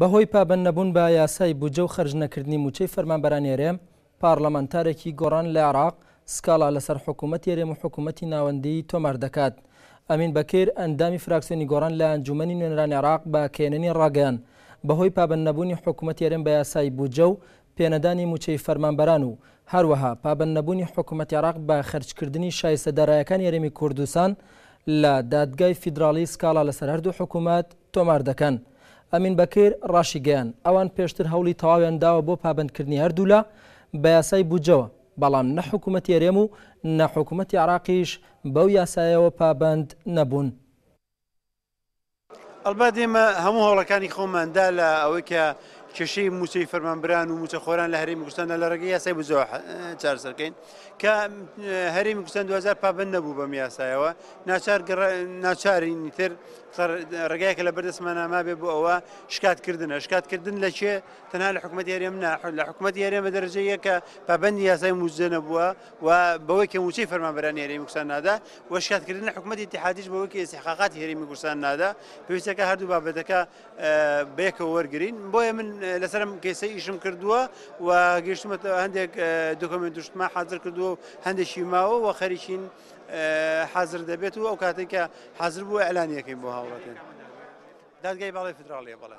بەهۆی پابەند نەبوون بە یاسای بودجە و خەرج نەکردنی مووچەی فەرمانبەرانی هەرێم، پارلمانتارێکی گۆڕان لە عێراق سکاڵا لەسەر حکوومەتی هەرێم و حکوومەتی ناوەندی تۆمار دەکات. ئەمین بەکر، ئەندامی فراکسیۆنی گۆڕان لە ئەنجوومەنی نوێنەرانی عێراق بە کەننی ڕاگەیاند، بەهۆی پابەند نەبوونی حکوومەتی هەرێم بە یاسای بودجە و پێنەدانی مووچەی فەرمانبەران و هەروەها پابەند نەبوونی حکومەتی عێراق بە خەرجکردنی شایستە دارایەکانی هەرێمی کوردستان لە دادگای فیدراڵی سکاڵا لەسەر هەردوو حکومەت تۆمار دەکەن. ئەمین بەکر ڕاشیگەیاند، ئەوان پێشتر هەوڵی تەواویان داوە بۆ پابەندکردنی هەردوولا بە یاسای بودجەوە، بەڵام نە حکومەتی هەرێم و نە حکومەتی عێراقیش بەو یاسایەوە پابەند نەبوون. ئەڵبەت ئێمە هەموو هەوڵەکانی خۆمان دا لە ئەوەی کە کێشەی مووچەی فەرمانبران و مووچەخۆران لە هەرێمی کوردستاندا لە ڕێگەی یاسای بزەوە چارەسەرکەین کە هەرێمی کوردستان 2000 پابند نەبوو بەم یاسایەوە ناچار ناچارین تر ڕێگایکە لە بەردەستمانناما بێ بۆ ئەوە شکاتکردنە شکاتکردن لە چێ تەنها لە حکوومەت یاریێم ناحل لە حکوومەت یاریێمە دەرجەیەکە پابندی یاسای موزە نەبووە و بەوەی کە مووچەی فەرمانبەرانی هەرێمی کوردستان نادا و شکاتکردنی حکوومەتی اتحادیش بەوەی کە ئیستحقاقاتی هەرێمی کوردستان نادا پێویستەکە هەردوو بابەتەکە بەیەکەوە وەرگرین بۆیە من لەسەرم کەیسە ئیشم کردووە و گەشتمە هەندێک دکمنت دوشتما حاضر کردووە و هەندێکی ماوە و خەریکین حاضر دەبێت و ئەو کاتێککە حاضر بوو ئەلانیەکەی بۆ هاوڵاتێن دادگای باڵی فدراڵیە بەڵێ